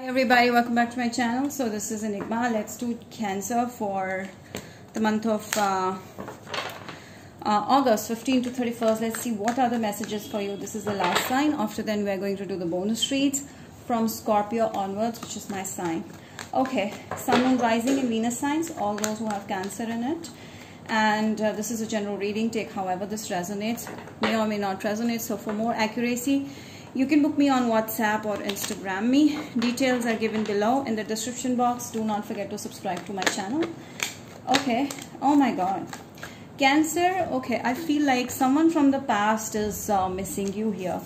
Hi everybody, welcome back to my channel. So this is Enigma. Let's do Cancer for the month of uh, uh, August 15 to 31st. Let's see what are the messages for you. This is the last sign. After then we're going to do the bonus reads from Scorpio onwards, which is my sign. Okay, Sun, Moon, Rising and Venus signs, all those who have Cancer in it. And uh, this is a general reading. Take however this resonates. May or may not resonate. So for more accuracy, you can book me on WhatsApp or Instagram me. Details are given below in the description box. Do not forget to subscribe to my channel. Okay. Oh my God. Cancer. Okay. I feel like someone from the past is uh, missing you here.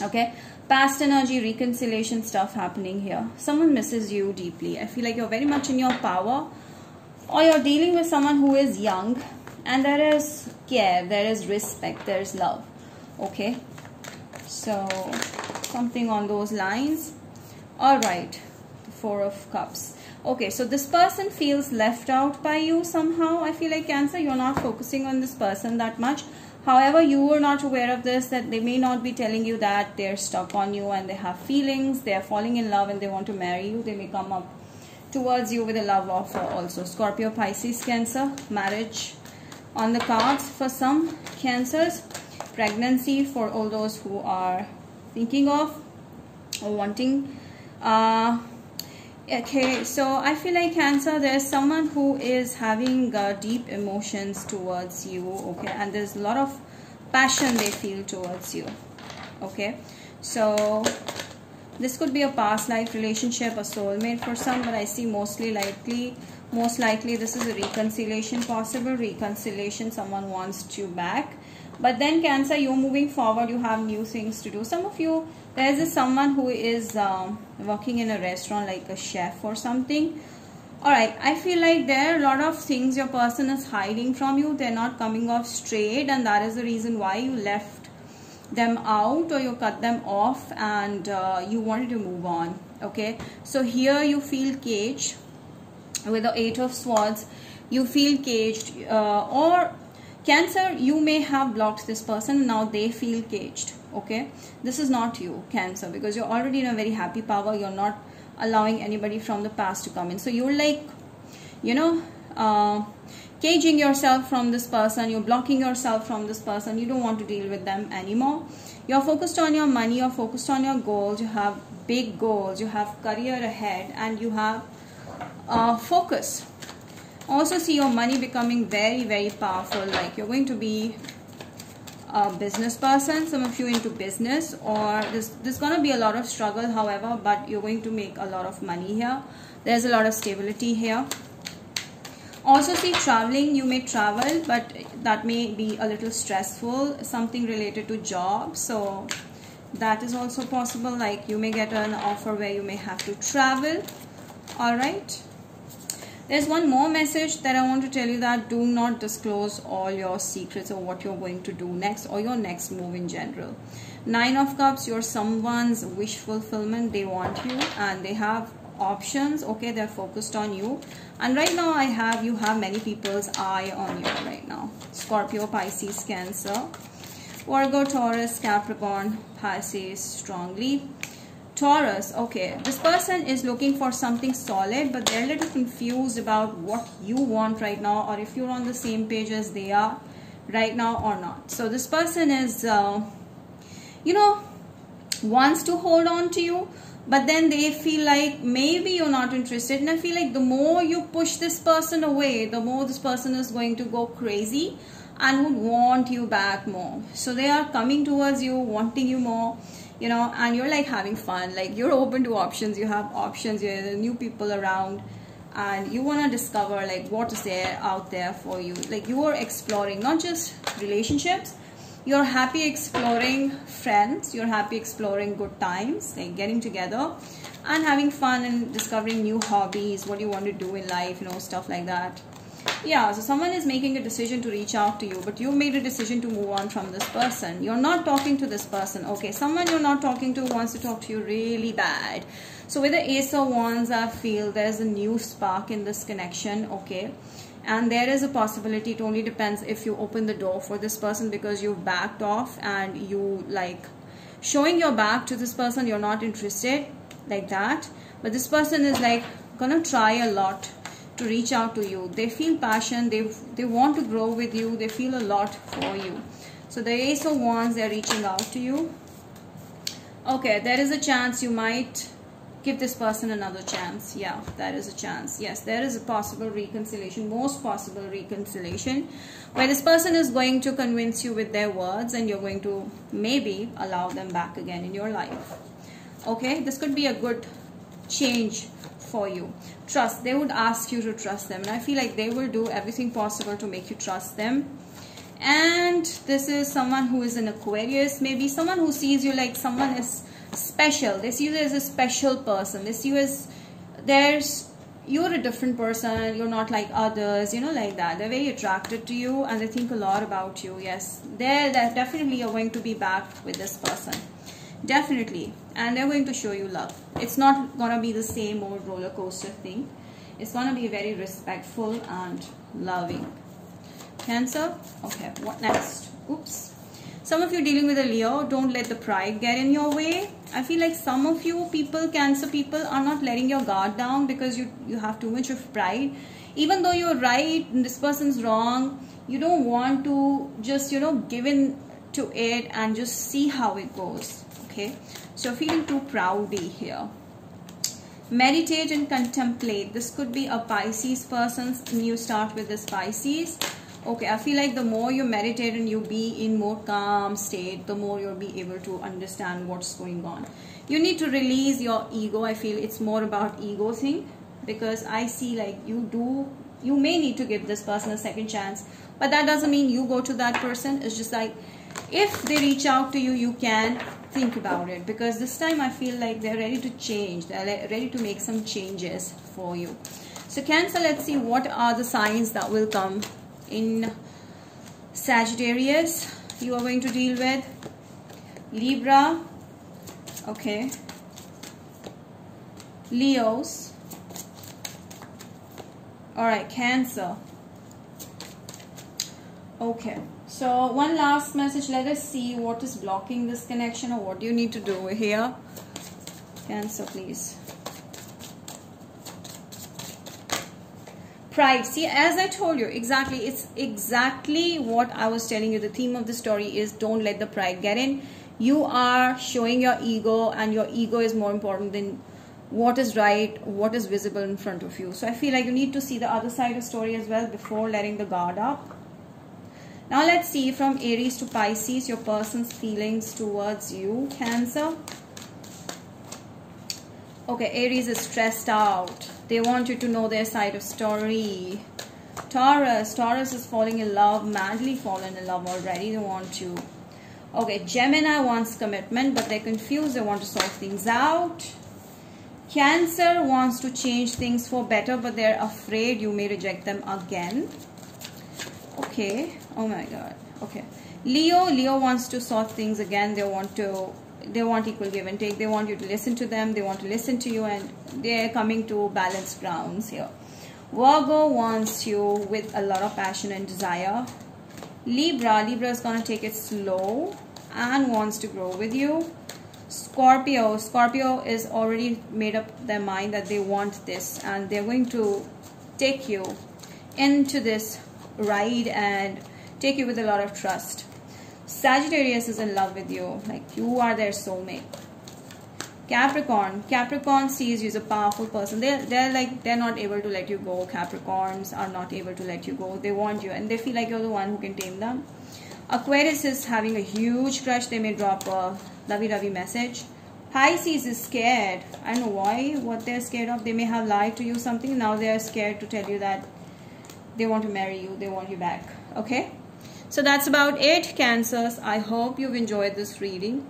Okay. Past energy, reconciliation stuff happening here. Someone misses you deeply. I feel like you're very much in your power or you're dealing with someone who is young and there is care, there is respect, there is love. Okay so something on those lines. All right. Four of cups. Okay so this person feels left out by you somehow. I feel like cancer you're not focusing on this person that much. However you were not aware of this that they may not be telling you that they're stuck on you and they have feelings. They're falling in love and they want to marry you. They may come up towards you with a love offer also. Scorpio pisces cancer marriage on the cards for some cancers pregnancy for all those who are thinking of or wanting uh, okay so i feel like cancer there's someone who is having uh, deep emotions towards you okay and there's a lot of passion they feel towards you okay? So this could be a past life relationship a soulmate. For some but i see mostly likely most likely this is a reconciliation possible. Reconciliation someone wants you back but then cancer you're moving forward you have new things to do. Some of you there's someone who is um, working in a restaurant like a chef or something. All right i feel like there are a lot of things your person is hiding from you. They're not coming off straight and that is the reason why you left them out or you cut them off and uh, you wanted to move on okay? So here you feel caged with the eight of swords. You feel caged uh, or Cancer, you may have blocked this person. Now they feel caged. Okay. This is not you, Cancer, because you're already in a very happy power. You're not allowing anybody from the past to come in. So you're like, you know, uh, caging yourself from this person. You're blocking yourself from this person. You don't want to deal with them anymore. You're focused on your money. You're focused on your goals. You have big goals. You have career ahead and you have uh, focus also see your money becoming very very powerful. Like you're going to be a business person. Some of you into business or there's, there's going to be a lot of struggle however but you're going to make a lot of money here. There's a lot of stability here. Also see traveling. You may travel but that may be a little stressful. Something related to job so that is also possible. Like you may get an offer where you may have to travel. All right there's one more message that I want to tell you that do not disclose all your secrets or what you're going to do next or your next move in general. Nine of Cups, you're someone's wish fulfillment. They want you and they have options. Okay, they're focused on you. And right now I have, you have many people's eye on you right now. Scorpio, Pisces, Cancer, Virgo, Taurus, Capricorn, Pisces strongly. Taurus, okay, this person is looking for something solid, but they're a little confused about what you want right now or if you're on the same page as they are right now or not. So this person is, uh, you know, wants to hold on to you, but then they feel like maybe you're not interested. And I feel like the more you push this person away, the more this person is going to go crazy and would want you back more. So they are coming towards you, wanting you more you know and you're like having fun. Like you're open to options. You have options. You're new people around. And you want to discover like what is there out there for you. Like you are exploring not just relationships. You're happy exploring friends. You're happy exploring good times like getting together and having fun and discovering new hobbies what you want to do in life you know stuff like that yeah so someone is making a decision to reach out to you but you made a decision to move on from this person. You're not talking to this person. Okay someone you're not talking to wants to talk to you really bad. So with the ace of wands i feel there's a new spark in this connection okay? And there is a possibility it only depends if you open the door for this person because you've backed off and you like showing your back to this person you're not interested like that. But this person is like gonna try a lot to reach out to you. They feel passion they they want to grow with you they feel a lot for you. So the ace of wands they're reaching out to you. Okay there is a chance you might give this person another chance. Yeah there is a chance. Yes there is a possible reconciliation most possible reconciliation where this person is going to convince you with their words and you're going to maybe allow them back again in your life. Okay this could be a good change for you. Trust. They would ask you to trust them. And i feel like they will do everything possible to make you trust them. And this is someone who is an aquarius. Maybe someone who sees you like someone is special. They see you as a special person. They see you as there's you're a different person. You're not like others you know like that. They're very attracted to you and they think a lot about you. Yes. They're, they're definitely are going to be back with this person. Definitely and they're going to show you love. It's not gonna be the same old roller coaster thing. It's gonna be very respectful and loving. Cancer? Okay what next? Oops. Some of you dealing with a leo don't let the pride get in your way. I feel like some of you people cancer people are not letting your guard down because you you have too much of pride. Even though you're right and this person's wrong you don't want to just you know give in to it and just see how it goes okay so feeling too proudy here. Meditate and contemplate. This could be a pisces person's new start with this pisces. Okay i feel like the more you meditate and you be in more calm state the more you'll be able to understand what's going on. You need to release your ego. I feel it's more about ego thing because i see like you do you may need to give this person a second chance but that doesn't mean you go to that person. It's just like if they reach out to you you can think about it because this time i feel like they're ready to change they're ready to make some changes for you. So cancer let's see what are the signs that will come in Sagittarius you are going to deal with. Libra okay. Leos. All right Cancer. Okay so one last message. Let us see what is blocking this connection or what do you need to do here. Cancer please. Pride. See as i told you exactly it's exactly what i was telling you. The theme of the story is don't let the pride get in. You are showing your ego and your ego is more important than what is right what is visible in front of you. So i feel like you need to see the other side of story as well before letting the guard up now let's see from aries to pisces your person's feelings towards you cancer okay aries is stressed out they want you to know their side of story. Taurus. Taurus is falling in love, madly fallen in love already. They want you. Okay, Gemini wants commitment, but they're confused. They want to sort things out. Cancer wants to change things for better, but they're afraid you may reject them again. Okay. Oh my God. Okay. Leo. Leo wants to sort things again. They want to they want equal give and take they want you to listen to them they want to listen to you and they're coming to balanced grounds here virgo wants you with a lot of passion and desire libra libra is going to take it slow and wants to grow with you scorpio scorpio is already made up their mind that they want this and they're going to take you into this ride and take you with a lot of trust Sagittarius is in love with you. Like you are their soulmate. Capricorn. Capricorn sees you as a powerful person. They're, they're like, they're not able to let you go. Capricorns are not able to let you go. They want you and they feel like you're the one who can tame them. Aquarius is having a huge crush. They may drop a lovey-dovey message. Pisces is scared. I don't know why, what they're scared of. They may have lied to you something. Now they're scared to tell you that they want to marry you. They want you back. Okay? So that's about it, Cancers. I hope you've enjoyed this reading.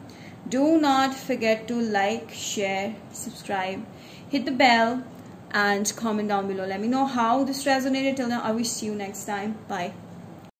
Do not forget to like, share, subscribe, hit the bell, and comment down below. Let me know how this resonated. Till now, I will see you next time. Bye.